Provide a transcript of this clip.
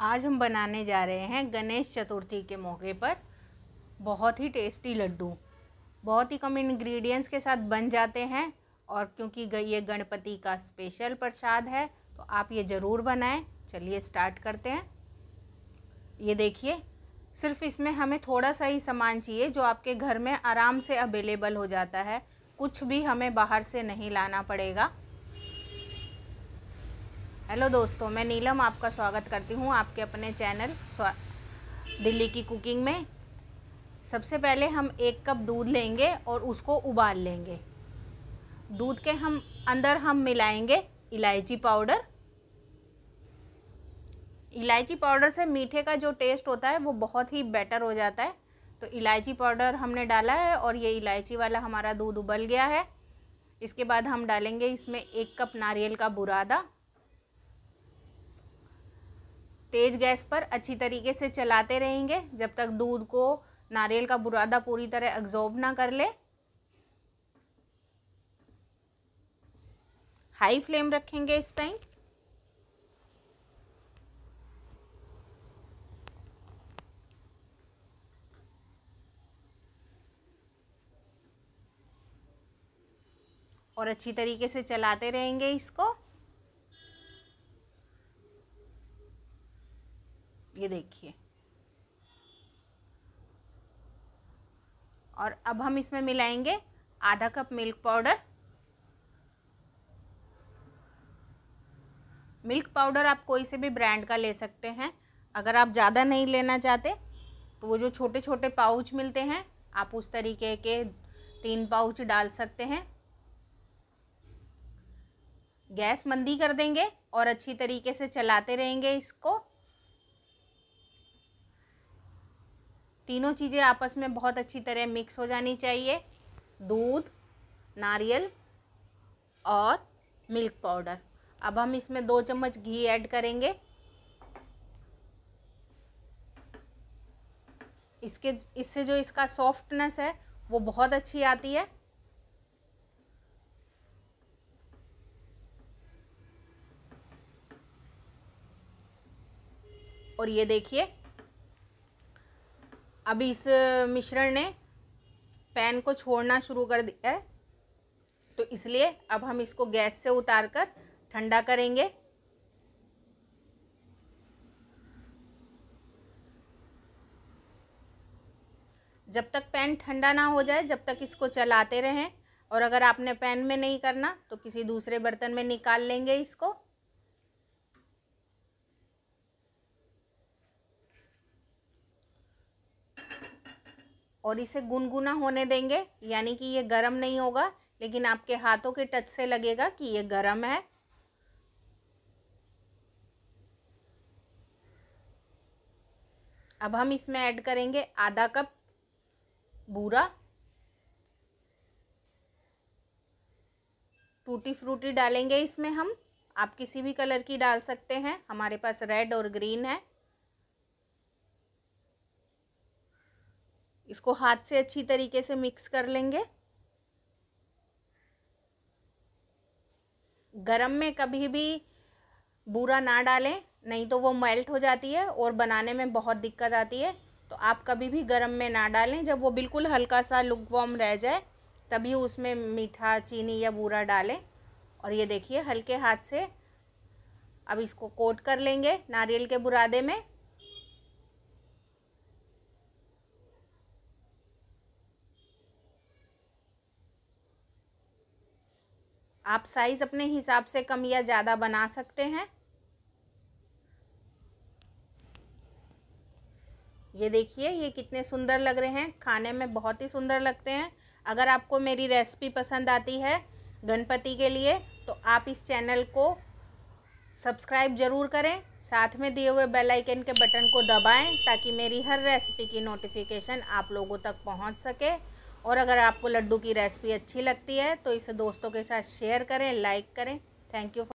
आज हम बनाने जा रहे हैं गणेश चतुर्थी के मौके पर बहुत ही टेस्टी लड्डू। बहुत ही कम इंग्रेडिएंट्स के साथ बन जाते हैं और क्योंकि ये गणपति का स्पेशल प्रसाद है तो आप ये ज़रूर बनाएँ। चलिए स्टार्ट करते हैं। ये देखिए, सिर्फ़ इसमें हमें थोड़ा सा ही सामान चाहिए जो आपके घर में आराम से अवेलेबल हो जाता है। कुछ भी हमें बाहर से नहीं लाना पड़ेगा। हेलो दोस्तों, मैं नीलम आपका स्वागत करती हूँ आपके अपने चैनल दिल्ली की कुकिंग में। सबसे पहले हम एक कप दूध लेंगे और उसको उबाल लेंगे। दूध के हम, अंदर हम मिलाएँगे इलायची पाउडर। इलायची पाउडर से मीठे का जो टेस्ट होता है, वो बहुत ही बेटर हो जाता है। तो इलायची पाउडर हमने डाला है और ये इलायची वाला हमारा दूध उबल गया है। इसके बाद हम डालेंगे इसमें एक कप नारियल का बुरादा। तेज़ गैस पर अच्छी तरीके से चलाते रहेंगे। जब तक दूध को नारियल का बुरादा पूरी तरह एग्जॉर्ब ना कर ले। हाई फ्लेम रखेंगे इस टाइम और अच्छी तरीके से चलाते रहेंगे इसको। ये देखिए। और अब हम इसमें मिलाएँगे आधा cup milk powder. Milk powder आप कोई से भी ब्रांड का ले सकते हैं। अगर आप ज़्यादा नहीं लेना चाहते तो वो जो छोटे छोटे पाउच मिलते हैं, आप उस तरीके के तीन पाउच डाल सकते हैं। गैस मंदी कर देंगे और अच्छी तरीके से चलाते रहेंगे इसको। तीनों चीज़ें आपस में बहुत अच्छी तरह मिक्स हो जानी चाहिए। दूध, नारियल और मिल्क पाउडर। अब हम इसमें दो चम्मच घी ऐड करेंगे। इसके, इससे जो इसका सॉफ्टनेस है, वो बहुत अच्छी आती है। और ये देखिए अभी इस मिश्रण ने पैन को छोड़ना शुरू कर दिया है। तो इसलिए अब हम इसको गैस से उतार कर ठंडा करेंगे। जब तक पैन ठंडा ना हो जाए, जब तक इसको चलाते रहें, और अगर आपने पैन में नहीं करना तो किसी दूसरे बर्तन में निकाल लेंगे इसको। और इसे गुनगुना होने देंगे, यानी कि ये गर्म नहीं होगा, लेकिन आपके हाथों के टच से लगेगा कि ये गर्म है। अब हम इसमें ऐड करेंगे आधा कप बूरा। टूटी फ्रूटी डालेंगे इसमें हम, आप किसी भी कलर की डाल सकते हैं, हमारे पास रेड और ग्रीन है। इसको हाथ से अच्छी तरीके से मिक्स कर लेंगे। गरम में कभी भी बूरा ना डालें, नहीं तो वो मेल्ट हो जाती है और बनाने में बहुत दिक्कत आती है। तो आप कभी भी गरम में ना डालें, जब वो बिल्कुल हल्का सा लुक वॉम रह जाए, तभी उसमें मीठा, चीनी या बूरा डालें। और ये देखिए, हल्के हाथ से अब इसको कोट कर लेंगे नारियल के बुरादे में। आप साइज़ अपने हिसाब से कम या ज़्यादा बना सकते हैं। ये देखिए, ये कितने सुंदर लग रहे हैं। खाने में बहुत ही सुंदर लगते हैं। अगर आपको मेरी रेसिपी पसंद आती है गणपति के लिए तो आप इस चैनल को सब्सक्राइब ज़रूर करें। साथ में दिए हुए बेल आइकन के बटन को दबाएँ, ताकि मेरी हर रेसिपी की नोटिफिकेशन आप लोगों तक पहुँच सके। और अगर आपको लड्डू की रेसिपी अच्छी लगती है तो इसे दोस्तों के साथ शेयर करें, लाइक करें। Thank you